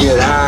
get high.